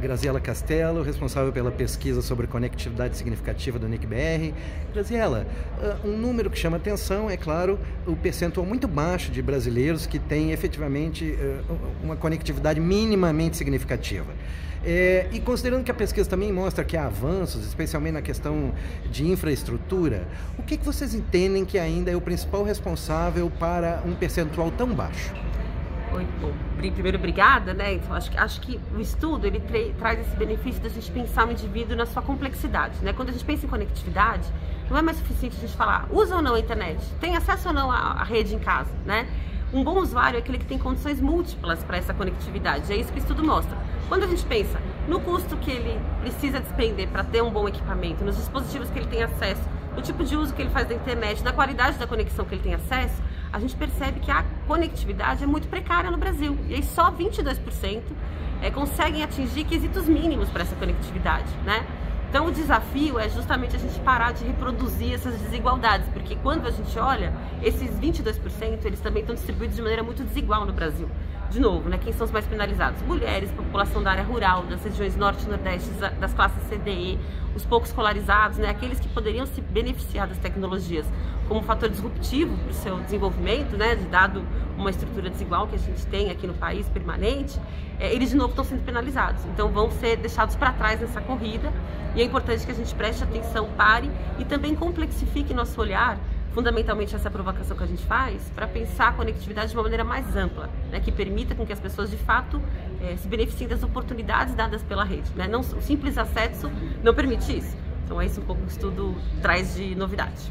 Graziela Castelo, responsável pela pesquisa sobre conectividade significativa do NICBR. Graziela, ah, um número que chama atenção é, claro, o percentual muito baixo de brasileiros que têm efetivamente ah, uma conectividade minimamente significativa. É, e considerando que a pesquisa também mostra que há avanços, especialmente na questão de infraestrutura, o que vocês entendem que ainda é o principal responsável para um percentual tão baixo? Primeiro, obrigada, né? Então, acho, que, acho que o estudo ele traz esse benefício da gente pensar o indivíduo na sua complexidade, né? Quando a gente pensa em conectividade, não é mais suficiente a gente falar usa ou não a internet, tem acesso ou não à, à rede em casa, né? Um bom usuário é aquele que tem condições múltiplas para essa conectividade. É isso que o estudo mostra. Quando a gente pensa no custo que ele precisa despender para ter um bom equipamento, nos dispositivos que ele tem acesso, no tipo de uso que ele faz da internet, na qualidade da conexão que ele tem acesso, a gente percebe que a conectividade é muito precária no Brasil. E aí só 22% é, conseguem atingir quesitos mínimos para essa conectividade, né? Então o desafio é justamente a gente parar de reproduzir essas desigualdades, porque quando a gente olha, esses 22% eles também estão distribuídos de maneira muito desigual no Brasil. De novo, né, quem são os mais penalizados? Mulheres, população da área rural, das regiões norte e nordeste, das classes CDE, os poucos escolarizados, né, aqueles que poderiam se beneficiar das tecnologias como um fator disruptivo para o seu desenvolvimento, né, dado uma estrutura desigual que a gente tem aqui no país permanente, é, eles de novo estão sendo penalizados. Então vão ser deixados para trás nessa corrida e é importante que a gente preste atenção, pare e também complexifique nosso olhar fundamentalmente essa provocação que a gente faz para pensar a conectividade de uma maneira mais ampla, né, que permita com que as pessoas de fato é, se beneficiem das oportunidades dadas pela rede. Né? Não, o simples acesso não permite isso. Então é isso um pouco que o estudo traz de novidade.